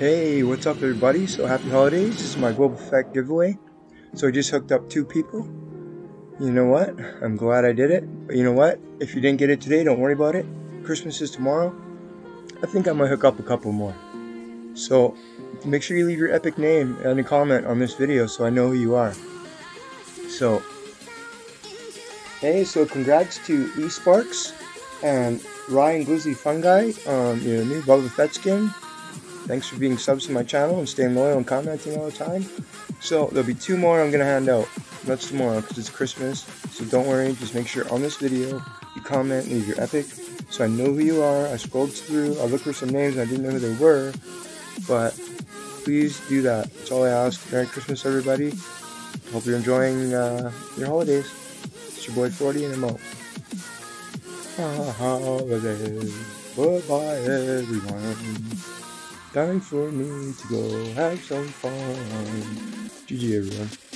Hey, what's up everybody? So happy holidays. This is my Boba Fett giveaway. So I just hooked up two people. You know what? I'm glad I did it. But you know what? If you didn't get it today, don't worry about it. Christmas is tomorrow. I think I might hook up a couple more. So make sure you leave your epic name and a comment on this video so I know who you are. So, hey, so congrats to E Sparks and Ryan Glizzy Fungi on your new Boba Fett skin. Thanks for being subs to my channel and staying loyal and commenting all the time. So there'll be two more I'm going to hand out. That's tomorrow because it's Christmas. So don't worry, just make sure on this video you comment, leave your epic so I know who you are. I scrolled through, I looked for some names and I didn't know who they were. But please do that. That's all I ask. Merry Christmas, everybody. Hope you're enjoying uh, your holidays. It's your boy 40 and I'm out. Holidays. Goodbye, everyone. Time for me to go have some fun. GG, everyone.